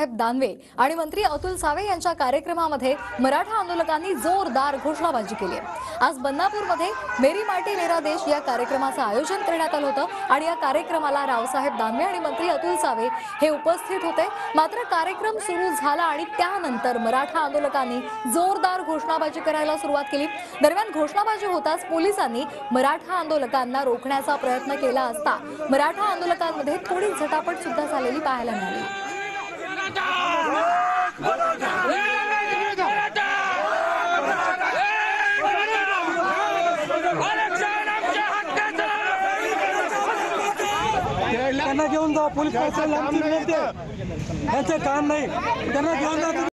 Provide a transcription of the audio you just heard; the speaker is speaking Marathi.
रावसाहेब दानवे आणि मंत्री अतुल सावे यांच्या कार्यक्रमामध्ये मराठा आंदोलकांनी जोरदार घोषणाबाजी केली आहे. आज बन्नापूरमध्ये मेरी माटी मेरा देश या कार्यक्रमाचं आयोजन करण्यात आलं होतं आणि या कार्यक्रमाला रावसाहेब दानवे आणि मंत्री अतुल सावे हे उपस्थित होते. मात्र कार्यक्रम सुरू झाला आणि त्यानंतर मराठा आंदोलकांनी जोरदार घोषणाबाजी करायला सुरुवात केली. दरम्यान घोषणाबाजी होताच पोलिसांनी मराठा आंदोलकांना रोखण्याचा प्रयत्न केला असता मराठा आंदोलकांमध्ये थोडी झटापट सुद्धा झालेली पाहायला मिळाली. त्यांना घेऊन जा पोलीस प्रशासन आमची विनंती आहे काम नाही. त्यांना घेऊन जा